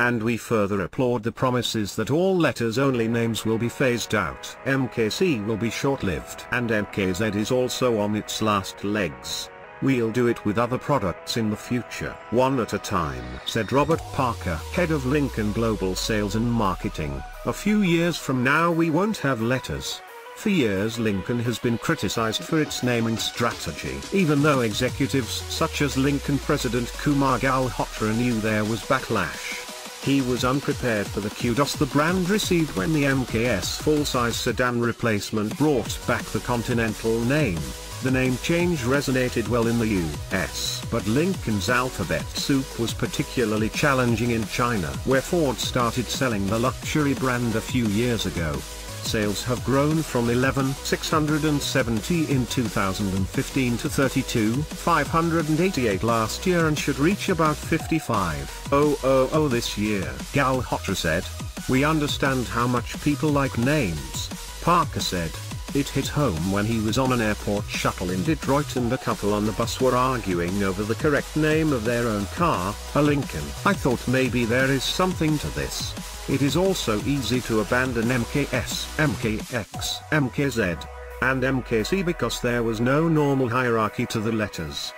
And we further applaud the promises that all letters-only names will be phased out. MKC will be short-lived. And MKZ is also on its last legs. We'll do it with other products in the future. One at a time, said Robert Parker, head of Lincoln Global Sales and Marketing. A few years from now we won't have letters. For years Lincoln has been criticized for its naming strategy. Even though executives such as Lincoln President Kumar Galhotra knew there was backlash. He was unprepared for the kudos the brand received when the MKS full-size sedan replacement brought back the Continental name. The name change resonated well in the US, but Lincoln's alphabet soup was particularly challenging in China, where Ford started selling the luxury brand a few years ago. Sales have grown from 11,670 in 2015 to 32,588 last year and should reach about 55,000 this year. Galhotra said, We understand how much people like names. Parker said, it hit home when he was on an airport shuttle in Detroit and a couple on the bus were arguing over the correct name of their own car, a Lincoln. I thought maybe there is something to this. It is also easy to abandon MKS, MKX, MKZ, and MKC because there was no normal hierarchy to the letters.